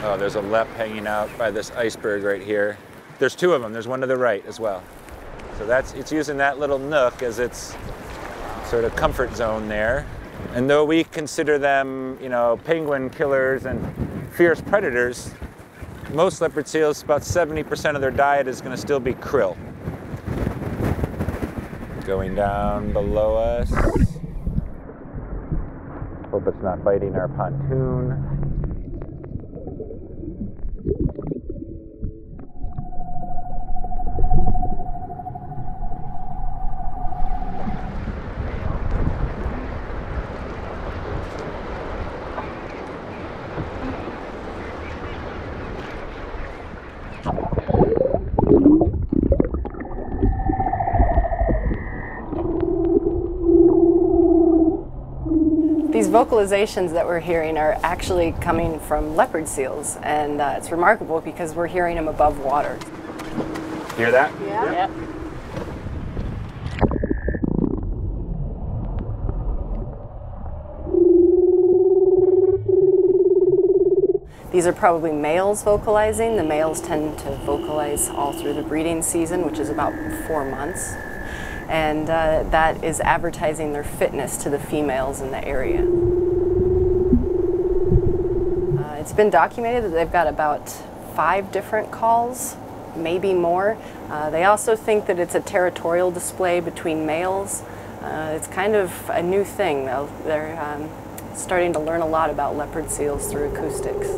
Oh, there's a lep hanging out by this iceberg right here. There's two of them. There's one to the right as well. So that's it's using that little nook as its sort of comfort zone there. And though we consider them, you know, penguin killers and fierce predators, most leopard seals, about 70% of their diet is going to still be krill. Going down below us. Hope it's not biting our pontoon. These vocalizations that we're hearing are actually coming from leopard seals, and uh, it's remarkable because we're hearing them above water. Hear that? Yeah. Yep. These are probably males vocalizing. The males tend to vocalize all through the breeding season, which is about four months. And uh, that is advertising their fitness to the females in the area. Uh, it's been documented that they've got about five different calls, maybe more. Uh, they also think that it's a territorial display between males. Uh, it's kind of a new thing, though. They're um, starting to learn a lot about leopard seals through acoustics.